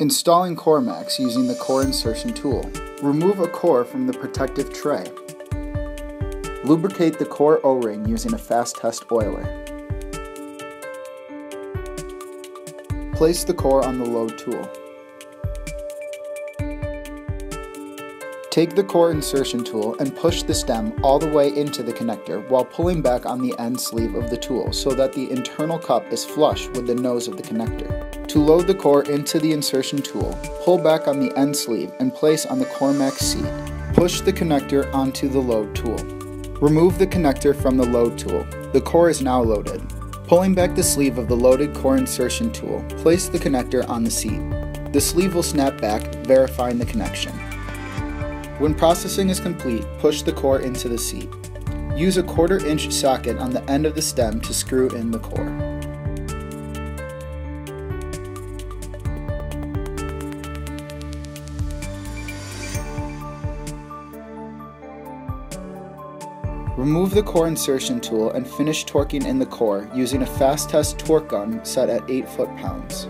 Installing CoreMax using the core insertion tool. Remove a core from the protective tray. Lubricate the core O-ring using a FasTest oiler. Place the core on the load tool. Take the core insertion tool and push the stem all the way into the connector while pulling back on the end sleeve of the tool so that the internal cup is flush with the nose of the connector. To load the core into the insertion tool, pull back on the end sleeve and place on the CoreMax seat. Push the connector onto the load tool. Remove the connector from the load tool. The core is now loaded. Pulling back the sleeve of the loaded core insertion tool, place the connector on the seat. The sleeve will snap back, verifying the connection. When processing is complete, push the core into the seat. Use a quarter inch socket on the end of the stem to screw in the core. Remove the core insertion tool and finish torquing in the core using a FasTest torque gun set at 8 foot-pounds.